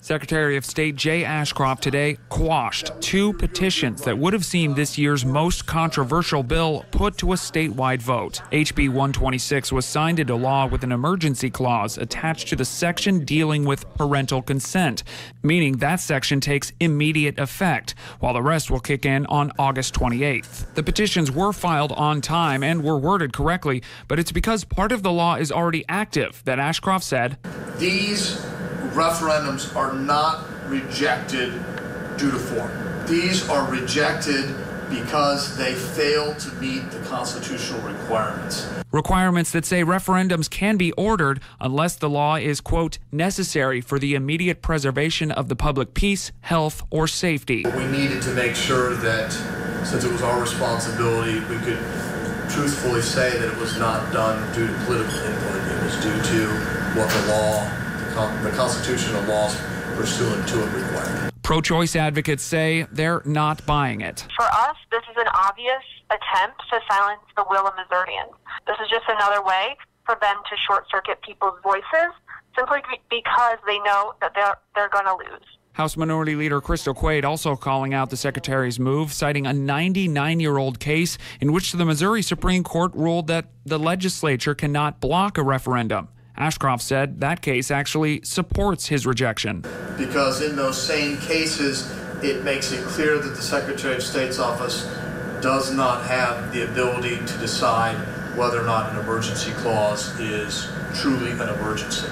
Secretary of State Jay Ashcroft today quashed two petitions that would have seen this year's most controversial bill put to a statewide vote. HB 126 was signed into law with an emergency clause attached to the section dealing with parental consent, meaning that section takes immediate effect, while the rest will kick in on August 28th. The petitions were filed on time and were worded correctly, but it's because part of the law is already active that Ashcroft said These referendums are not rejected due to form. These are rejected because they fail to meet the constitutional requirements. requirements that say referendums can be ordered unless the law is, quote, necessary for the immediate preservation of the public peace, health, or safety. We needed to make sure that, since it was our responsibility, we could truthfully say that it was not done due to political input. It was due to what the law, the, con- the constitutional laws pursuant to it required. Pro choice advocates say they're not buying it. For us, this is an obvious attempt to silence the will of Missourians. This is just another way for them to short circuit people's voices simply because they know that they're, they're going to lose. House Minority Leader Crystal Quade also calling out the Secretary's move, citing a 99 year old case in which the Missouri Supreme Court ruled that the legislature cannot block a referendum. Ashcroft said that case actually supports his rejection. Because in those same cases, it makes it clear that the Secretary of State's office does not have the ability to decide whether or not an emergency clause is truly an emergency.